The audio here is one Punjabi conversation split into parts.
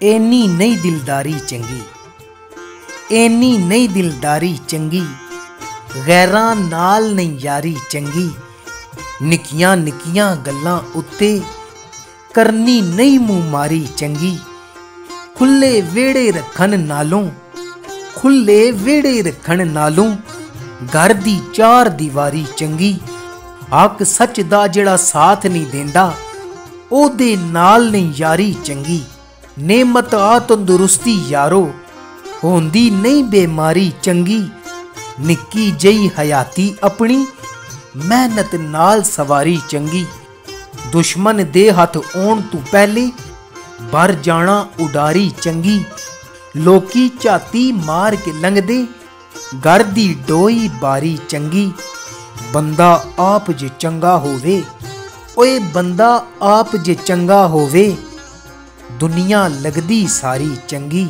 ਐਨੀ ਨਹੀਂ ਦਿਲਦਾਰੀ ਚੰਗੀ ਐਨੀ ਨਹੀਂ ਦਿਲਦਾਰੀ ਚੰਗੀ, ਗੈਰਾਂ ਨਾਲ ਨਹੀਂ ਯਾਰੀ ਚੰਗੀ, ਨਿੱਕੀਆਂ ਨਿੱਕੀਆਂ ਗੱਲਾਂ ਉੱਤੇ ਕਰਨੀ ਨਹੀਂ ਮੂੰਹ ਮਾਰੀ ਚੰਗੀ, ਖੁੱਲੇ ਵਿਹੜੇ ਰੱਖਣ ਨਾਲੋਂ, ਖੁੱਲੇ ਵਿਹੜੇ ਰੱਖਣ ਨਾਲੋਂ ਘਰ ਦੀ ਚਾਰ ਦੀਵਾਰੀ ਚੰਗੀ, ਹੱਕ ਸੱਚ ਦਾ ਜਿਹੜਾ ਸਾਥ ਨਹੀਂ ਦਿੰਦਾ, ਉਹਦੇ ਨਾਲ ਨਹੀਂ ਯਾਰੀ ਚੰਗੀ। ਨੇਮਤ ਆ ਤੰਦਰੁਸਤੀ ਯਾਰੋ ਹੁੰਦੀ ਨਹੀਂ ਬੇਮਾਰੀ ਚੰਗੀ ਨਿੱਕੀ ਜਈ ਹਯਾਤੀ ਆਪਣੀ ਮਿਹਨਤ ਨਾਲ ਸਵਾਰੀ ਚੰਗੀ ਦੁਸ਼ਮਨ ਦੇ ਹੱਥ ਆਉਣ ਤੋਂ ਪਹਿਲੇ ਬਰ ਜਾਣਾ ਉਡਾਰੀ ਚੰਗੀ ਲੋਕੀ ਝਾਤੀ ਮਾਰ ਕੇ ਲੰਘਦੇ ਘਰ ਦੀ ਡੋਈ ਬਾਰੀ ਚੰਗੀ ਬੰਦਾ ਆਪ ਜੇ ਚੰਗਾ ਹੋਵੇ ਓਏ ਬੰਦਾ ਆਪ ਜੇ ਚੰਗਾ ਹੋਵੇ ਦੁਨੀਆ ਲੱਗਦੀ ਸਾਰੀ ਚੰਗੀ,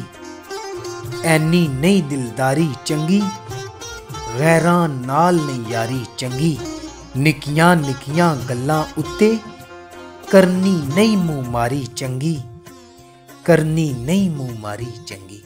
ਐਨੀ ਨਹੀਂ ਦਿਲਦਾਰੀ ਚੰਗੀ, ਗੈਰਾਂ ਨਾਲ ਨਹੀਂ ਯਾਰੀ ਚੰਗੀ, ਨਿੱਕੀਆਂ ਨਿੱਕੀਆਂ ਗੱਲਾਂ ਉੱਤੇ ਕਰਨੀ ਨਹੀਂ ਮੂੰਹ ਮਾਰੀ ਚੰਗੀ, ਕਰਨੀ ਨਹੀਂ ਮੂੰਹ ਮਾਰੀ ਚੰਗੀ।